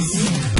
Brasil.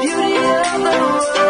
beauty of the world.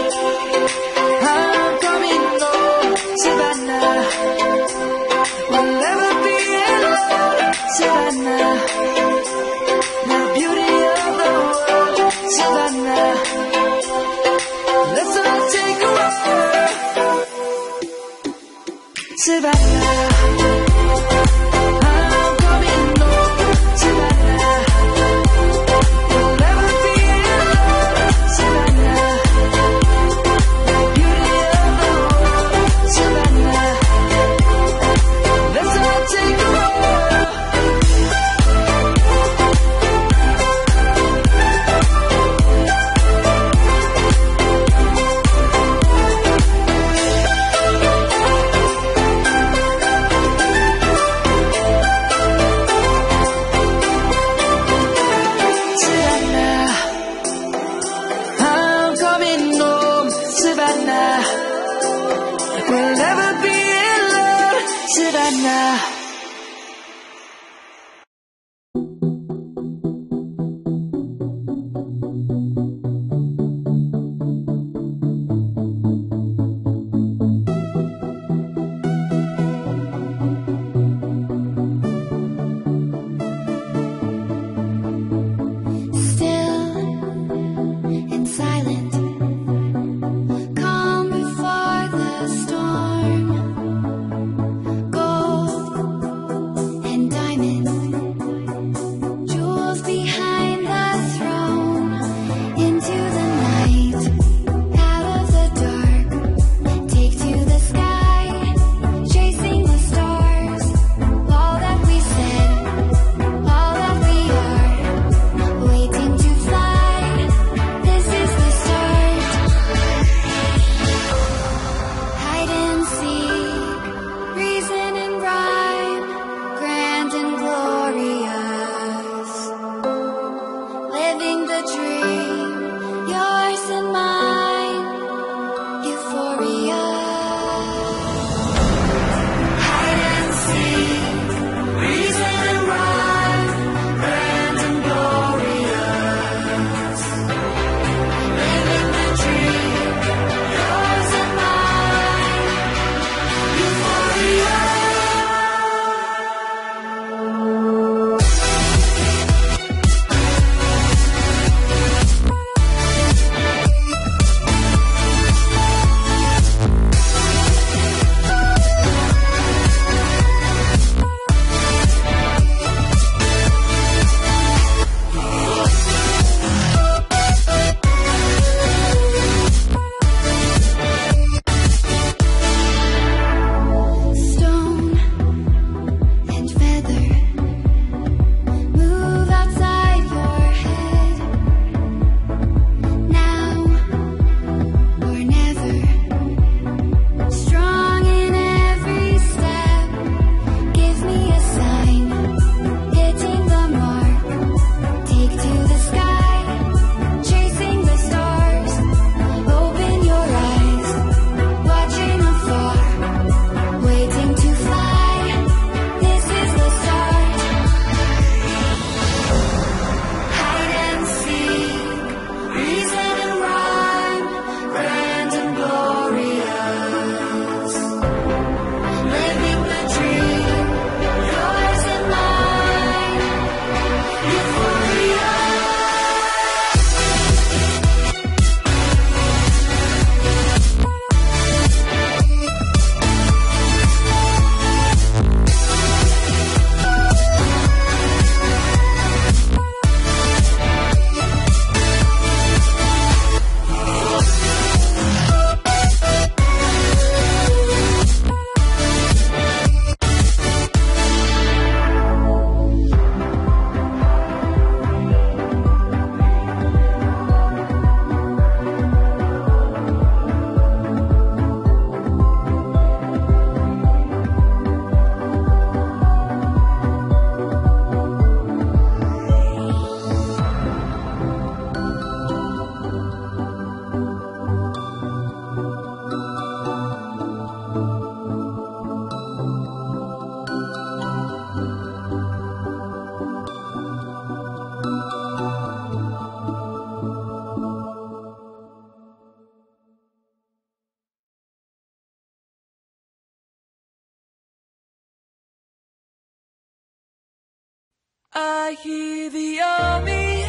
I hear the army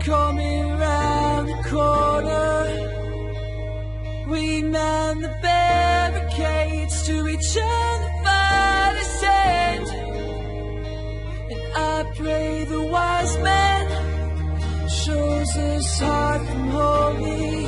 coming round the corner. We man the barricades to return the fire's end. And I pray the wise man shows us heart from holy.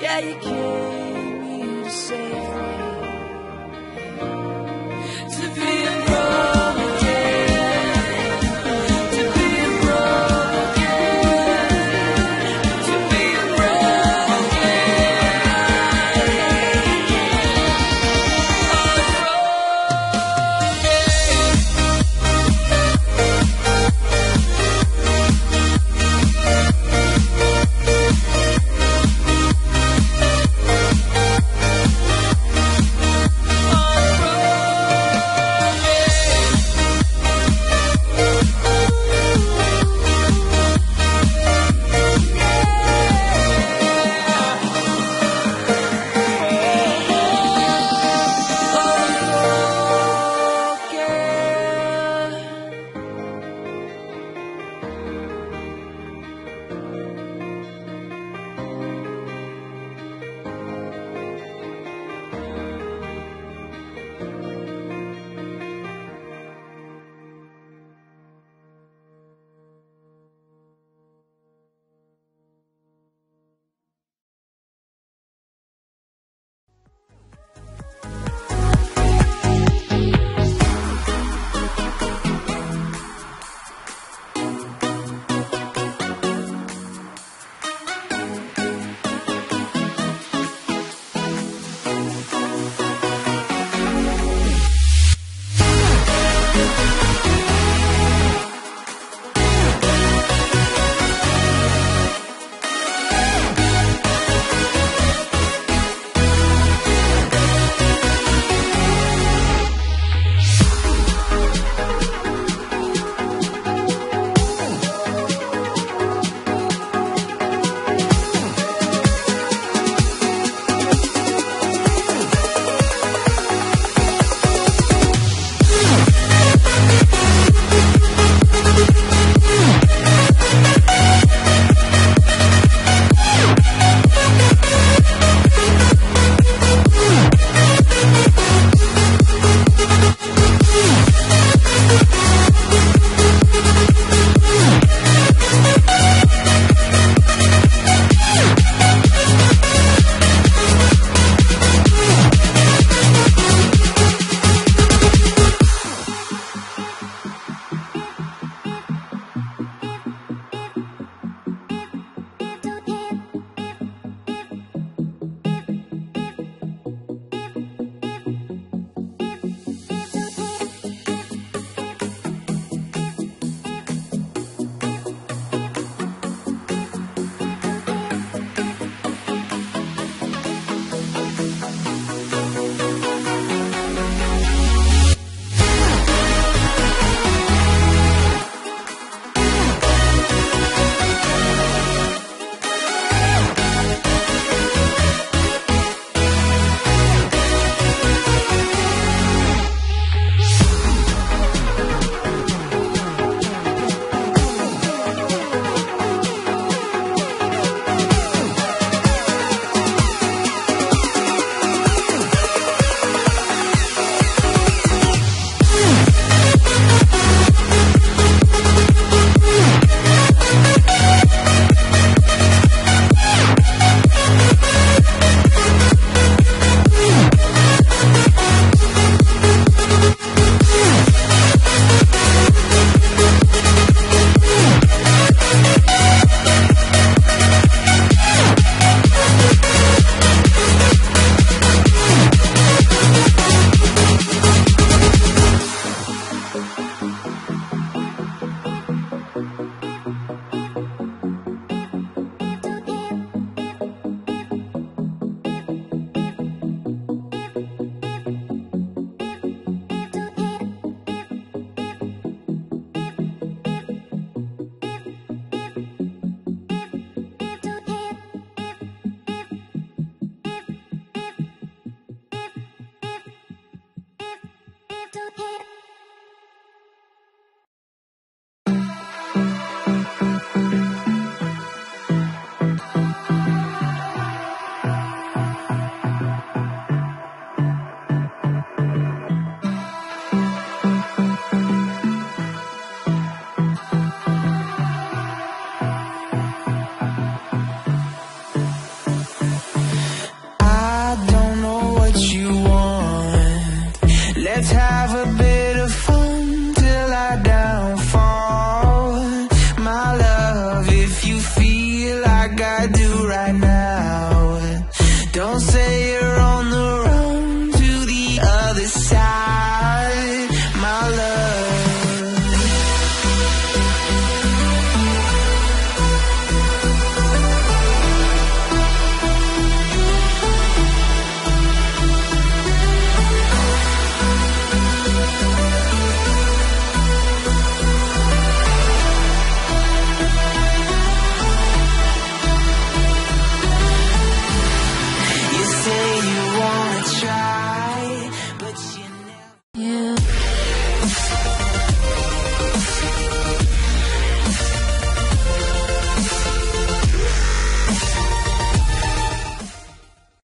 Yeah, you can.